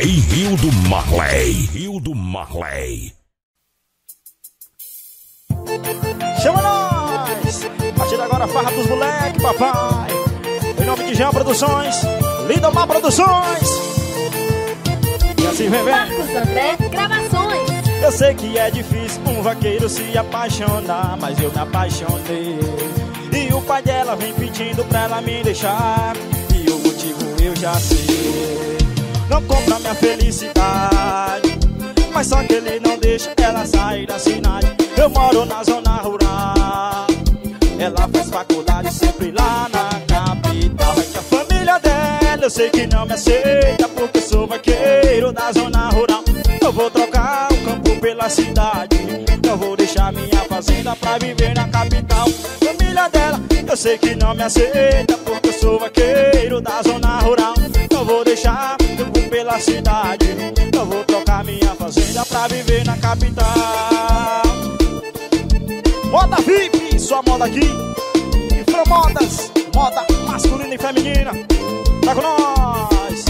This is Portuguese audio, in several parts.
DJ Rio do Marley. Rio do Marley. Chama nós! A partir de agora, farra dos moleques, papai. Em nome de Jean Produções, Lindomar Produções. E assim vem, vem. Marcos André Gravações. Eu sei que é difícil um vaqueiro se apaixonar, mas eu me apaixonei. E o pai dela vem pedindo pra ela me deixar. E o motivo eu já sei. Não compra minha felicidade, mas só que ele não deixa ela sair da cidade. Eu moro na zona rural. Ela faz faculdade sempre lá na capital. A família dela eu sei que não me aceita, porque sou vaqueiro da zona rural. Eu vou trocar o campo pela cidade. Eu vou deixar minha fazenda pra viver na capital. Família dela, eu sei que não me aceita, porque eu sou vaqueiro da zona rural. Eu vou deixar pela cidade. Eu vou trocar minha fazenda pra viver na capital. Moda VIP, sua moda aqui. Infra Modas, moda masculina e feminina. Tá com nós.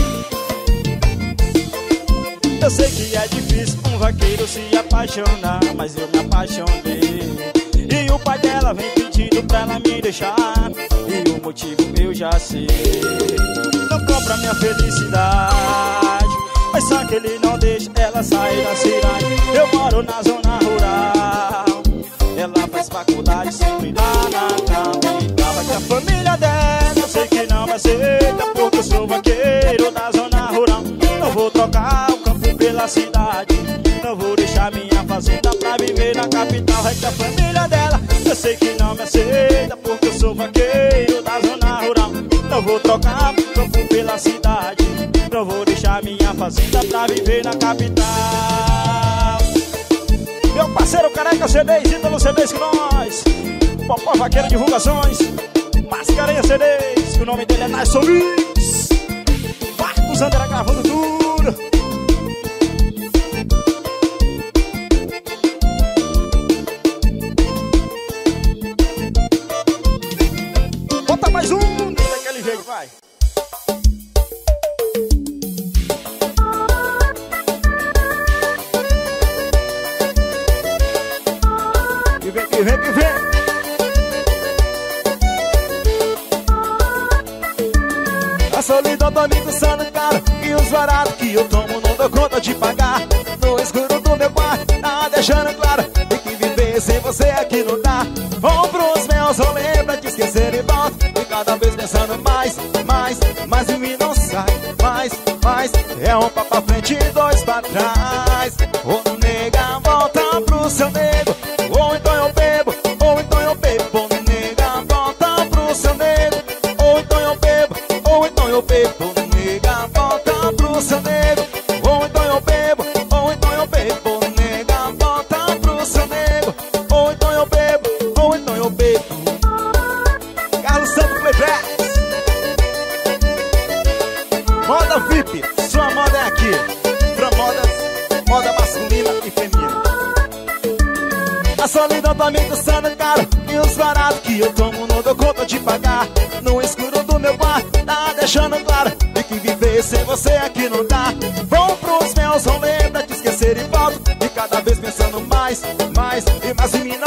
Eu sei que é difícil um vaqueiro se apaixonar, mas eu me apaixonei. E o pai dela vem pedindo pra ela me deixar. E o motivo eu já sei. Não compra minha felicidade, ele não deixa ela sair da cidade. Eu moro na zona rural. Ela faz faculdade sempre lá na capital. Mas a família dela eu sei que não aceita, porque eu sou vaqueiro da zona rural. Não vou trocar o campo pela cidade. Não vou deixar minha fazenda pra viver na capital. É que a família dela eu sei que não me aceita, porque eu sou vaqueiro da zona rural. Não vou trocar o campo pela cidade. Não vou deixar minha fazenda pra viver na capital. Meu parceiro Careca CDs, Ítalo CDs com nós. Popó Vaqueira Divulgações. Mascarenha CDs, que o nome dele é Nasson Luiz. Marcos André gravando tudo. Mais um, daquele jeito, vai. Que vem, que vem. A solidão me coçando, cara E os baratos que eu tomo não dou conta de pagar. No escuro do meu quarto, tá deixando claro Tem que viver sem você aqui não dá. Vão pros meus rolês pra te esquecer e volta E cada vez pensando mais, mais, mais em mim não sai. Mais, mais, é um pra frente e dois pra trás. Ô mais E mais em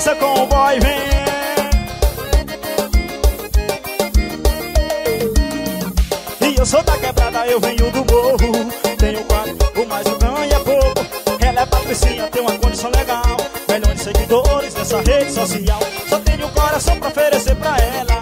Balança com o boy, vem. E eu sou da quebrada, eu venho do morro. Tenho quatro, o mais o ganho é pouco. Ela é patricinha, tem uma condição legal. De seguidores nessa rede social. Só tenho coração pra oferecer pra ela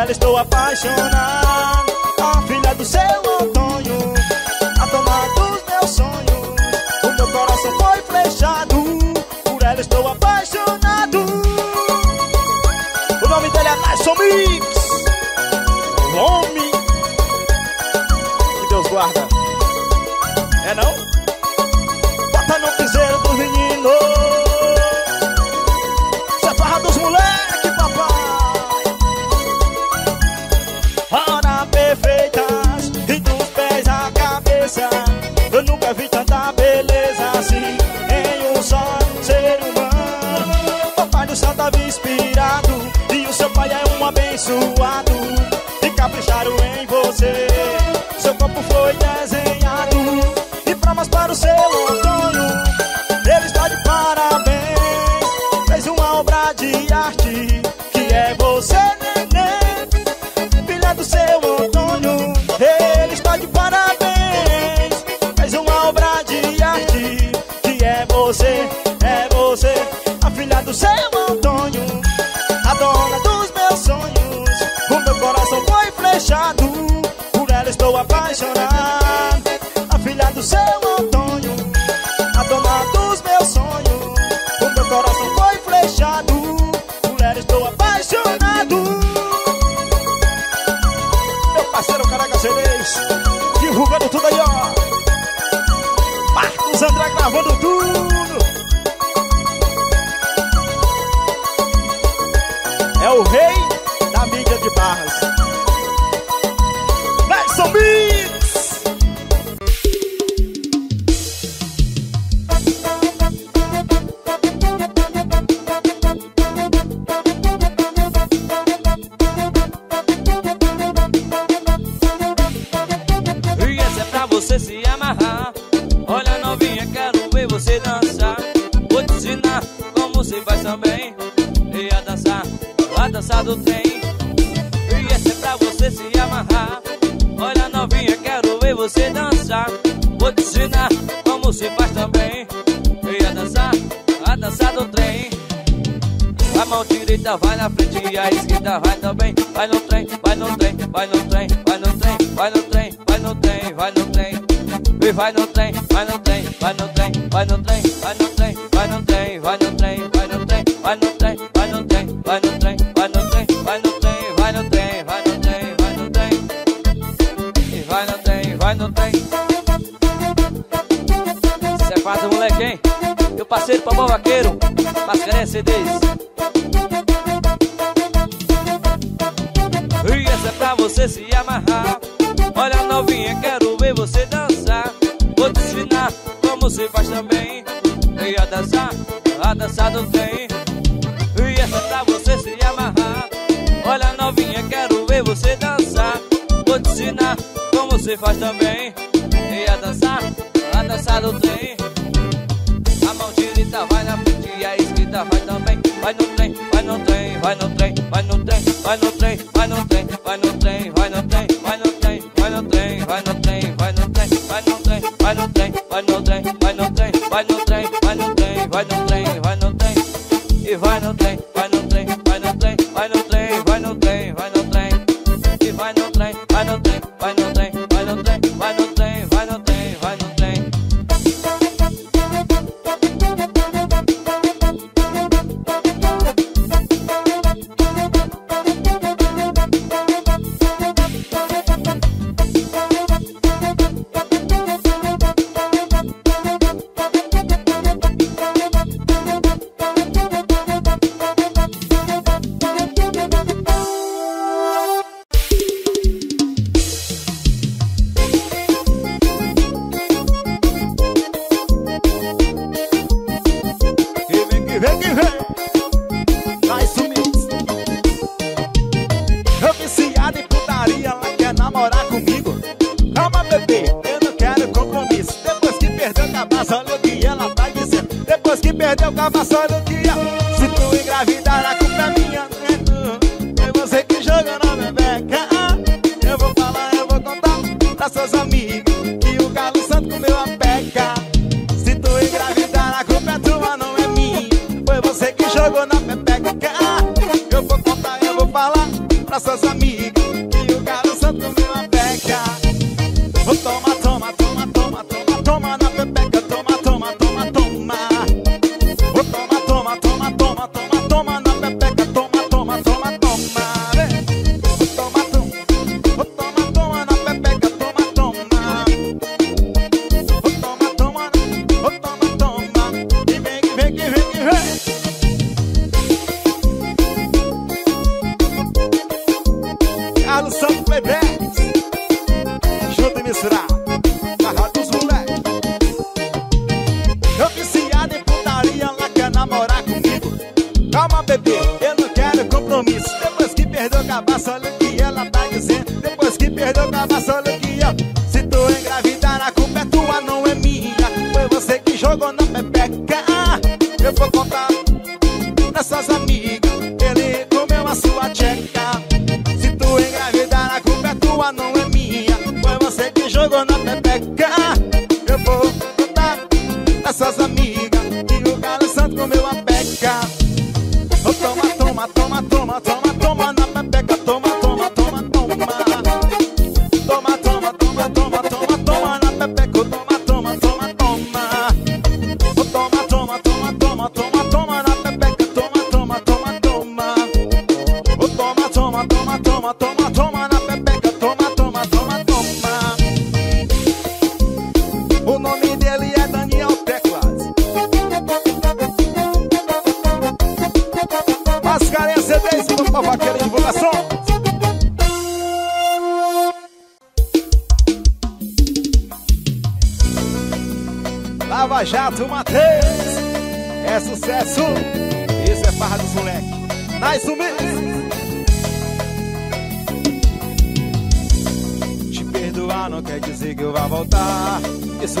nela estou apaixonado. A filha do seu Antônio A dona dos meus sonhos. O meu coração foi flechado Por ela estou apaixonado. O nome dele é Nason Mix. Homem Que Deus guarda. quero em você. Seu copo foi Marcos. Divulgando tudo aí, ó. Marcos André gravando tudo. vai na frente e a esquerda vai também. Vai no trem, vai no trem, vai no trem, vai no trem, vai no trem, vai no trem, vai no trem. Vai no trem, vai no trem, vai no trem, vai no trem, vai no trem, vai no trem. se faz também. E a dançar, a dançar do trem. E essa é pra você se amarrar. Olha novinha, quero ver você dançar. Vou te ensinar como se faz também. E a dançar, a dançar do trem. A mão direita vai na frente e a esquerda vai também. Vai no trem, vai no trem, vai no trem. todo que ela tá dizendo Depois que perdeu, calma só no dia. Se tu engravidar, a culpa é minha, não é É você que joga na bebeca. Eu vou falar, eu vou contar pra seus amigos Que o galo santo comeu a peca. Se tu engravidar, a culpa é tua, não é minha. Foi você que jogou na bebeca. Eu vou contar, eu vou falar pra seus amigos meu abeca. Ou toma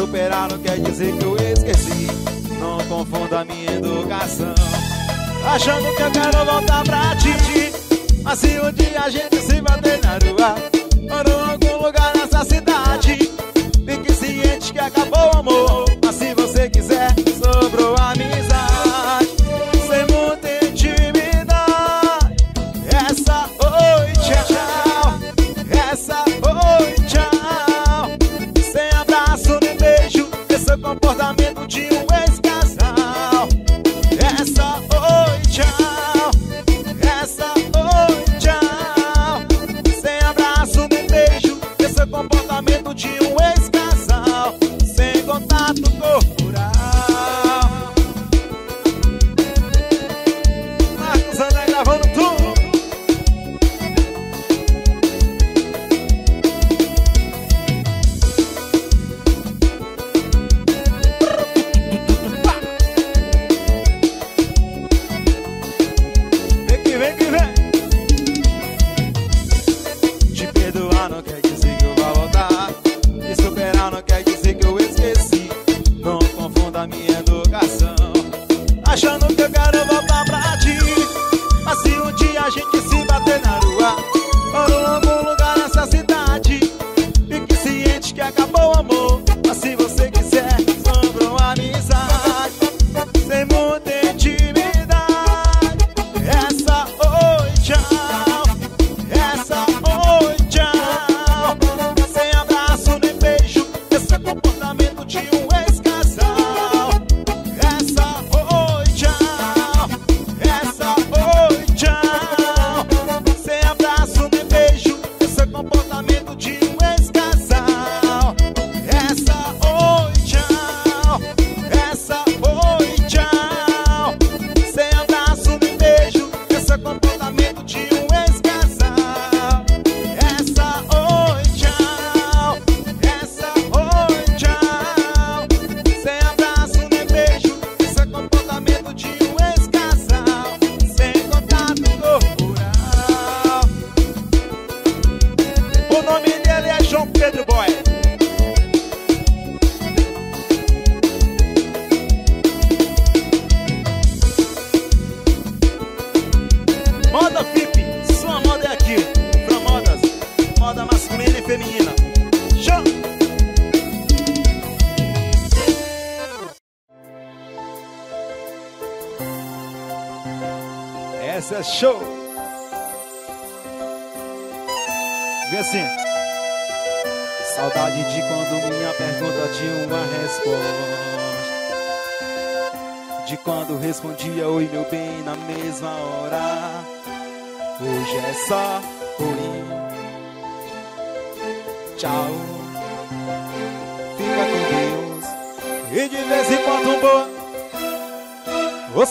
superar não quer é dizer que eu esqueci. Não confunda minha educação. Achando que eu quero voltar pra Titi, Mas se um dia a gente se bater na rua.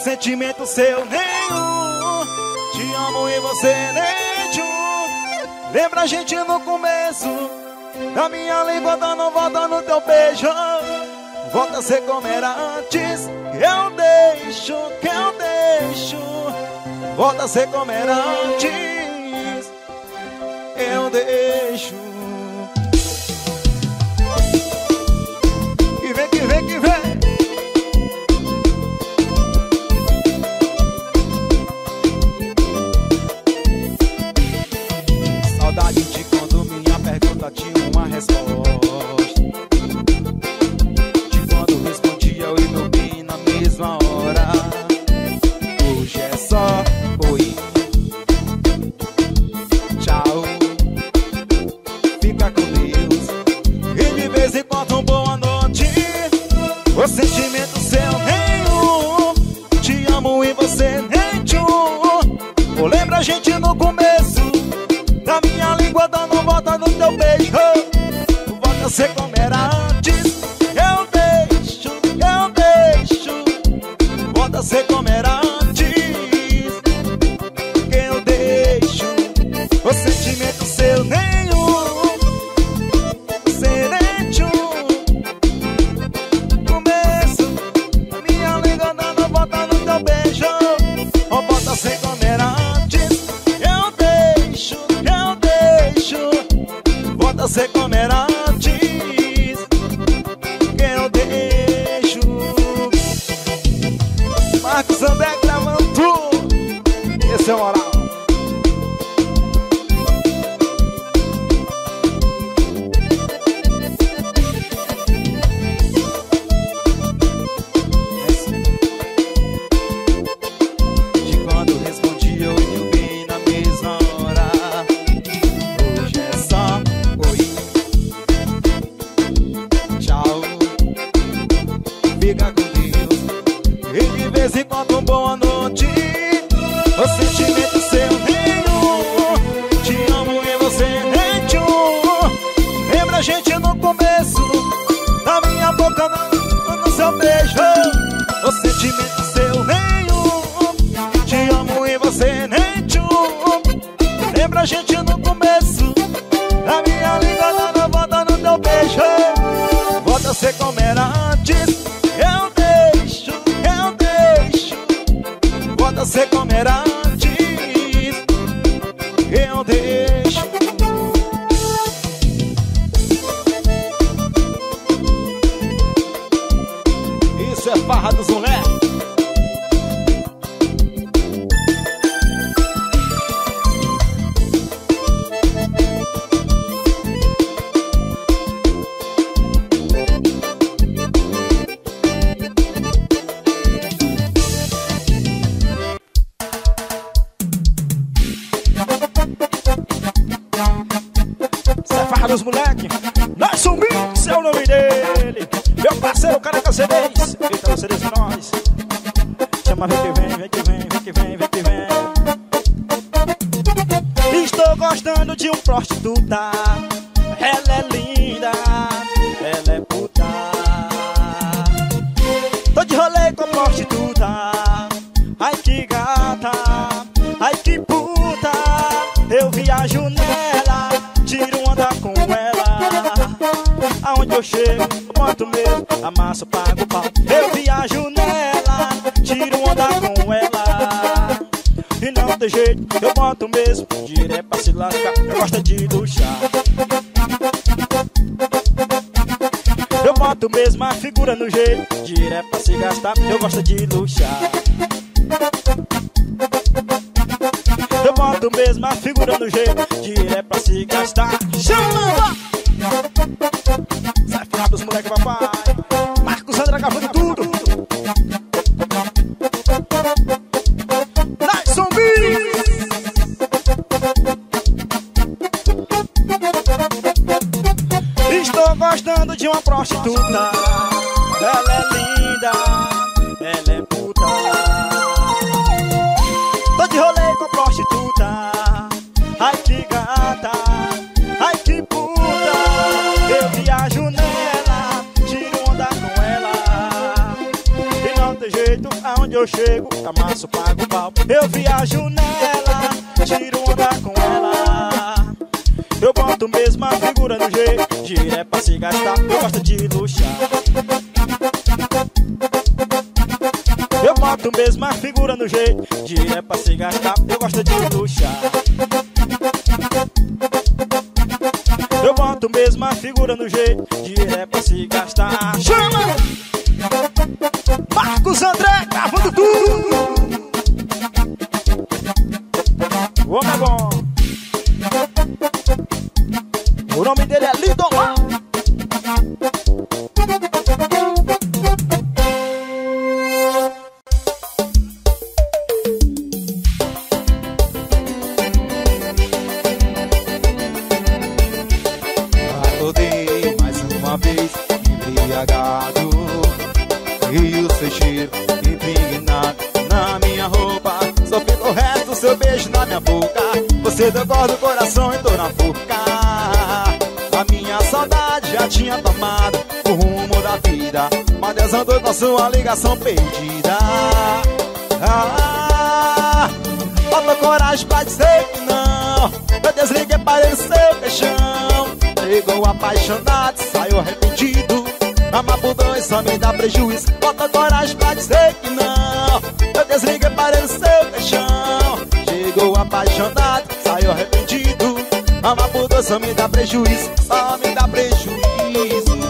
sentimento seu nenhum. Te amo e você nenhum. Lembra a gente no começo, da minha língua dando volta no teu beijo. Volta a ser como era antes, eu deixo, que eu deixo. Volta a ser como era antes, eu deixo. CDs Eita, CDs é nós. Chama, vem que vem, vem que vem, vem que vem, vem que vem. Estou gostando de um prostituta. Ela é linda Ela é puta. Tô de rolê com prostituta. Ai que gata Ai que puta. Eu viajo nela Tiro onda com ela. Aonde eu chego, eu boto mesmo Amasso, pago pau. Eu viajo nela Tiro onda com ela. E não tem jeito, eu boto mesmo Direto pra se lascar. Eu gosto de luxar eu boto mesmo a figura no jeito Direto pra se gastar, eu gosto de luxar Eu boto mesmo a figura no jeito Direto pra se gastar. Chama! Sai final dos moleque papai prostituta. Ela é linda Ela é puta. Tô de rolê com prostituta. Ai que gata Ai que puta. Eu viajo nela Tiro onda com ela. E não tem jeito Aonde eu chego Amasso, pago pau. Eu viajo nela Tiro onda com ela. Eu boto mesmo a figura no jeito Direto pra se gastar, eu gosto de luxar. Eu boto mesmo a figura no jeito Direto pra se gastar, eu gosto de luxar. Eu boto mesmo a figura no jeito Direto pra se gastar. Chama! Marcos André, gravando tudo Mas Deus andou com a sua ligação perdida. Ah, Falta coragem pra dizer que não. Eu desliguei, no seu caixão. Chegou apaixonado, saiu arrependido. Amar por dois só me dá prejuízo. Falta coragem pra dizer que não. Eu desliguei, no seu caixão. Chegou apaixonado, saiu arrependido. Amar por dois só me dá prejuízo. Só me dá prejuízo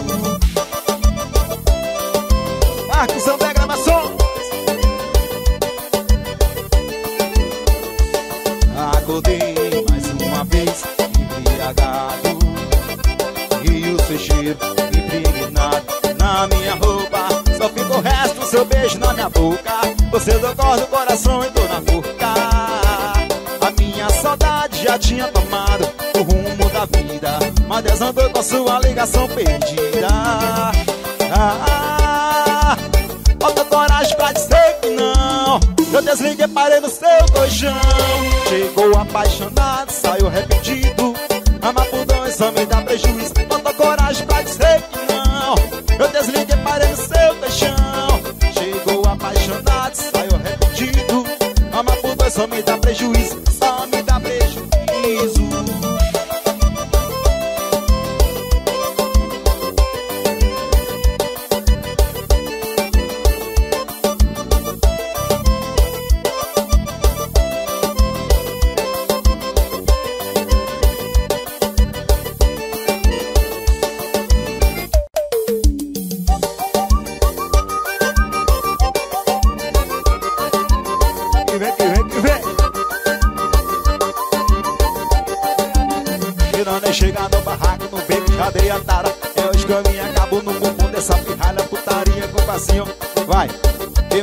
beijo na minha boca. Você decorda o coração e tô na forca A minha saudade já tinha tomado o rumo da vida Mas Deus andou com a sua ligação perdida. Ah, Falta coragem pra dizer que não. Eu desliguei, parei no seu colchão. Chegou apaixonado, saiu arrependido. Amar por dois só me dá prejuízo. Falta coragem pra dizer prejuízo. Já dei a tara. É os caminhos, acabo no bumbum dessa pirralha Putaria com passinho, vai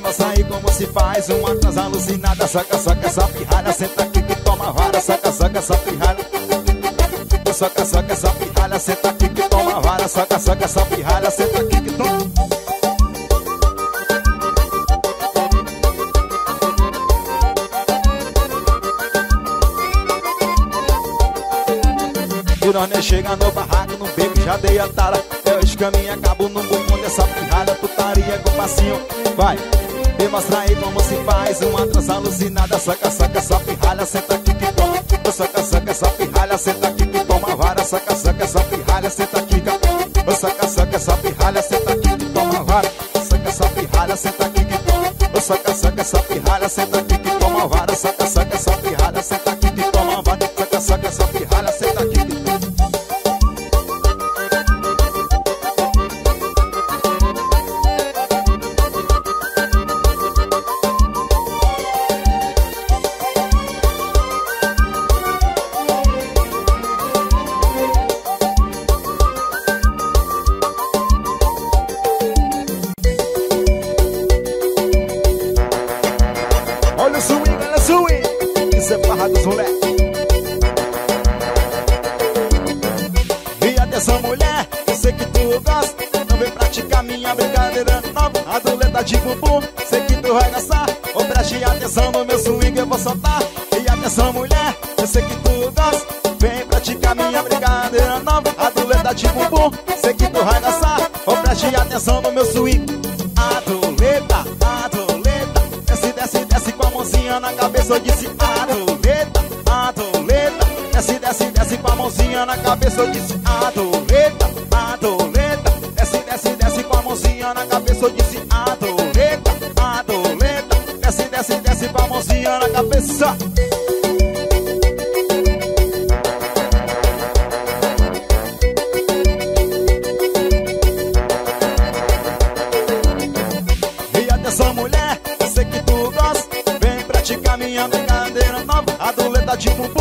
mostra aí como se faz Uma trans alucinada, saca, saca essa pirralha Senta aqui que toma vara, saca, saca essa pirralha. Saca, saca essa pirralha, senta aqui que toma vara. Saca, saca essa pirralha, senta aqui que toma E nós nem chega no barraco, no beco, já dei a tara. Eu escaminho, acabo no bumbum dessa pirralha. Putaria com passinho, vai Me mostra aí como se faz Uma trança alucinada, saca, saca essa pirralha Senta aqui que toma, saca, saca essa pirralha Senta aqui que toma vara, saca, saca essa pirralha Senta aqui que saca, saca essa pirralha Senta aqui que toma vara, saca essa pirralha Senta aqui que toma, saca, saca essa pirralha Senta aqui que toma vara, saca, saca essa pirralha Senta aqui que toma vara, saca, saca essa pirralha E atenção mulher, eu sei que tu gosta Não vem praticar minha brincadeira nova. Doleta de bumbum, sei que tu vai gostar. Ou preste atenção no meu swing, eu vou soltar. E atenção mulher, eu sei que tu gosta. Vem praticar minha brincadeira nova. Doleta de bumbum, sei que tu vai gostar. Ou preste atenção no meu swing. A doleta, a doleta. Desce, desce, desce com a mãozinha na cabeça. Eu disse a doleta, a doleta. Desce, desce, mãozinha na cabeça Eu disse a doleta, a doleta Desce, desce, desce com a mãozinha na cabeça Eu disse a doleta, a doleta Desce, desce, desce com a mãozinha na cabeça. E atenção mulher, eu sei que tu gosta. Vem praticar minha brincadeira nova. A doleta de bumbum,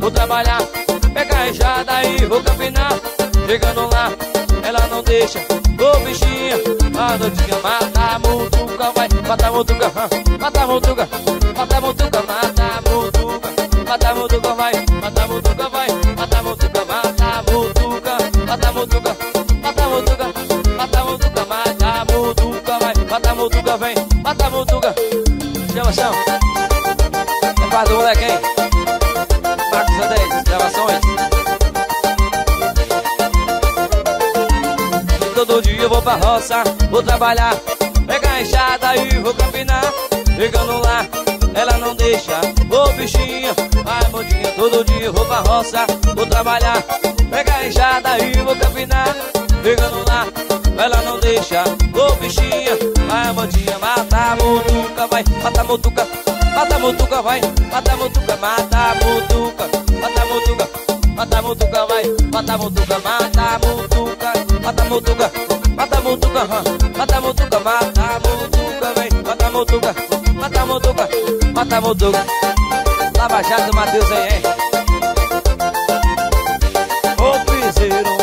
Vou trabalhar, pegar a rejada e vou caminhar Chegando lá, ela não deixa Ô oh, bichinha, a noitinha mata a mutuca Vai, mata a mutuca, mata a mutuca Mata a mutuca, mata a mutuca Mata a mutuca, vai, mata a mutuca, vai Mata a mutuca, mata a mutuca Mata a mutuca, mata a mutuca Mata a mutuca, mata a mutuca Vai, mata a mutuca, vem, mata a mutuca Chama, chama roça, vou trabalhar Pega a enxada e vou campinar Chegando lá, ela não deixa Ô bichinha, vai modinha Todo dia vou pra roça, vou trabalhar Pega a enxada e vou campinar Chegando lá, ela não deixa Ô bichinha, vai modinha Mata a vai, mata a Mata a vai, mata a Mata a mata a Mata a mutuca, vai, mata a mutuca Mata a mutuca, mata a mutuca mutuca, mata mutuca, mata mutuca, vem, mata mutuca, mata mutuca, mata mutuca. Lava Jato Matheus aí, hein? Ô, piseiro,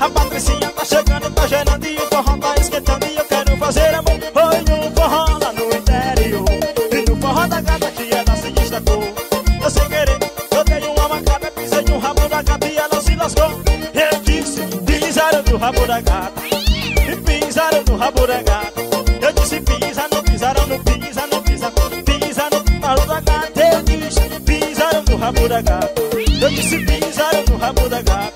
A Patricinha tá chegando, tá gerando e o forró tá esquentando. E eu quero fazer amor. Oi, no forró lá no interior. E no forró da gata que ela se destacou. Eu sem querer, eu dei uma mancada, pisei no rabo da gata e ela se lascou. Eu disse, pisaram no rabo da gata. E pisaram no rabo da gata. Eu disse, pisa, não pisaram, não pisa, não pisa. Pisa no rabo da gata. Eu disse, pisaram no rabo da gata. Eu disse, pisaram no rabo da gata.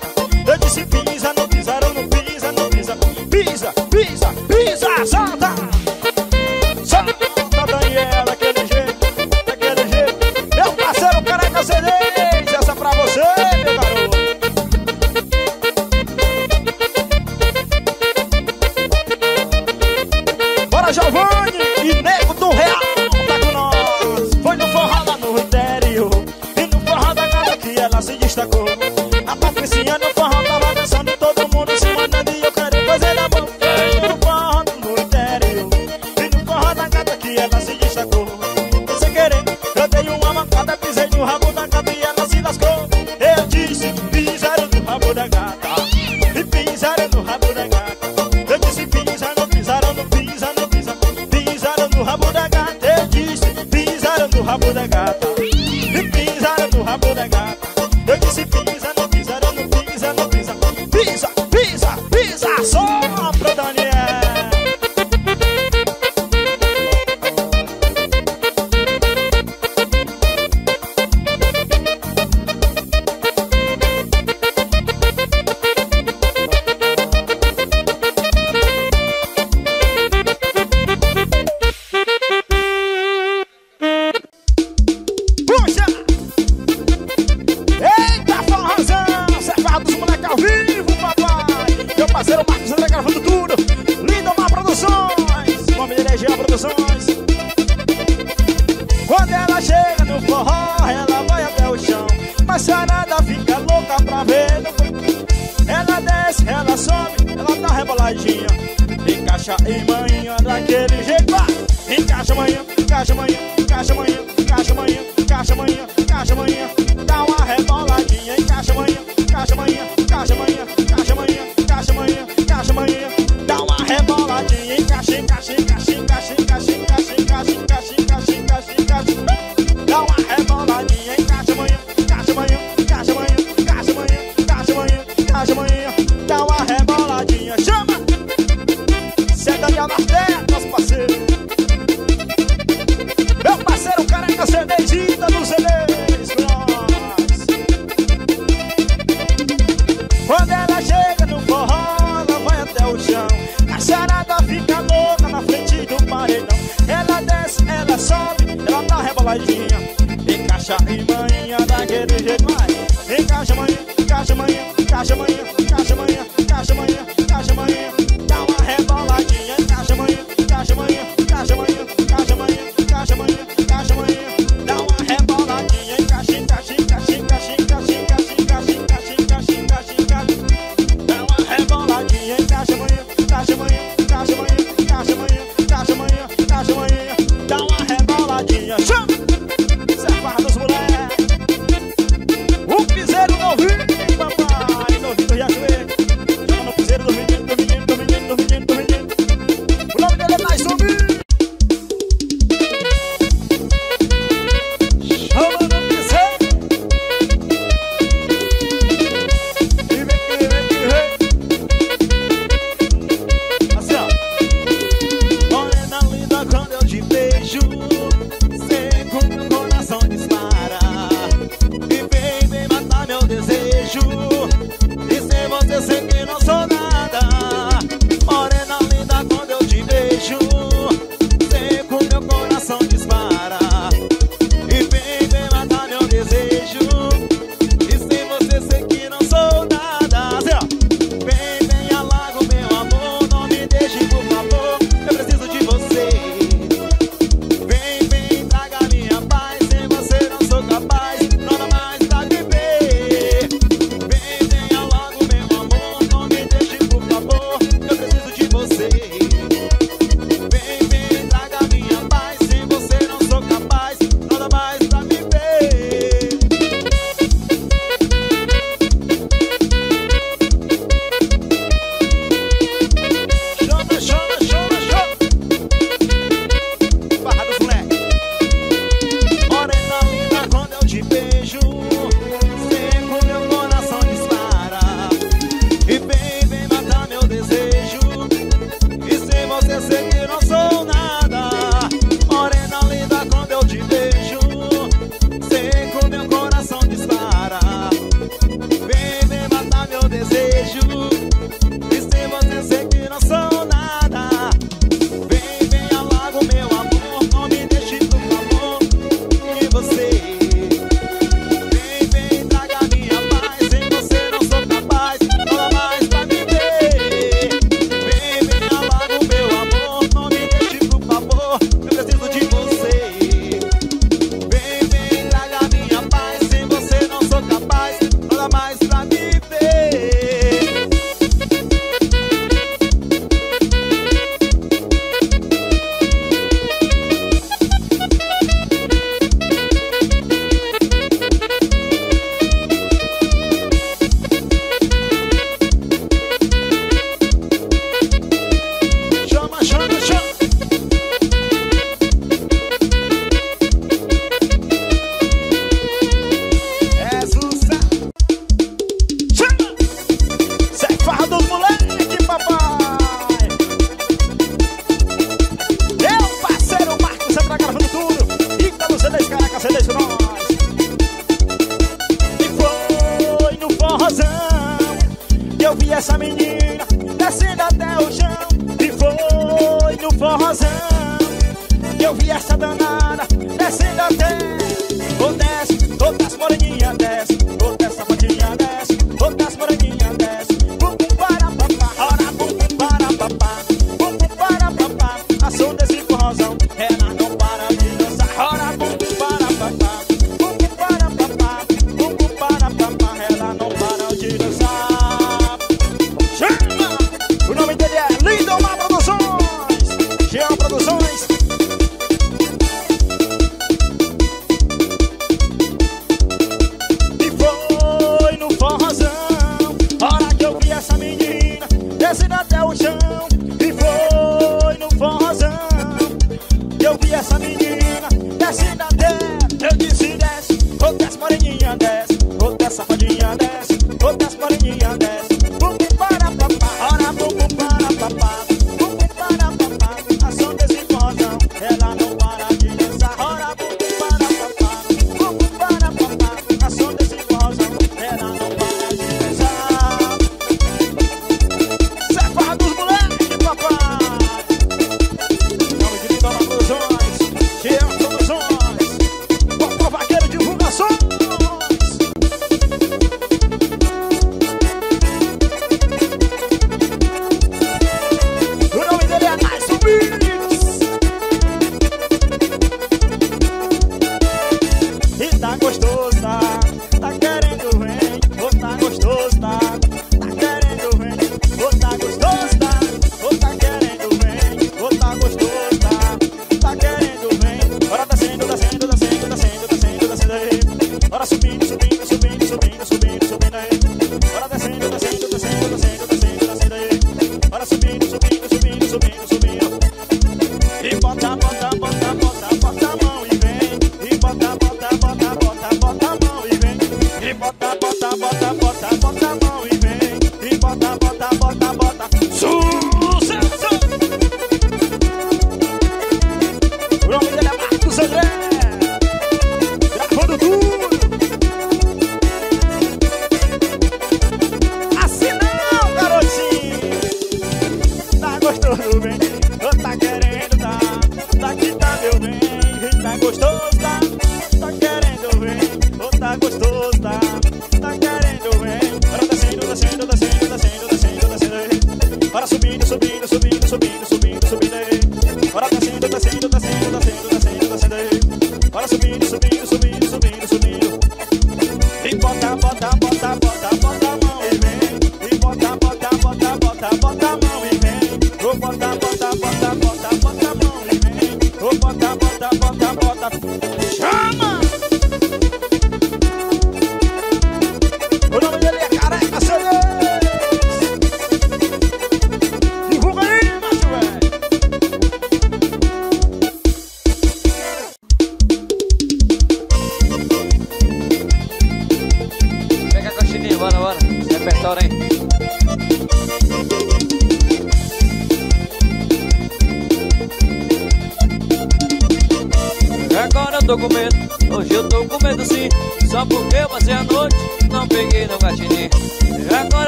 Dije,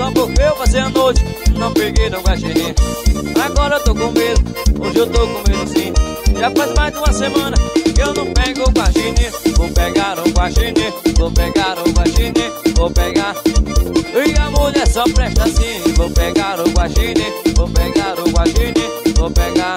Só porque eu passei a noite, não peguei no guaxinim Agora eu tô com medo, hoje eu tô com medo sim. Já faz mais de uma semana que eu não pego o guaxinim. Vou pegar o guaxinim, vou pegar o guaxinim, vou pegar. E a mulher só presta assim. Vou pegar o guaxinim, vou pegar o guaxinim, vou pegar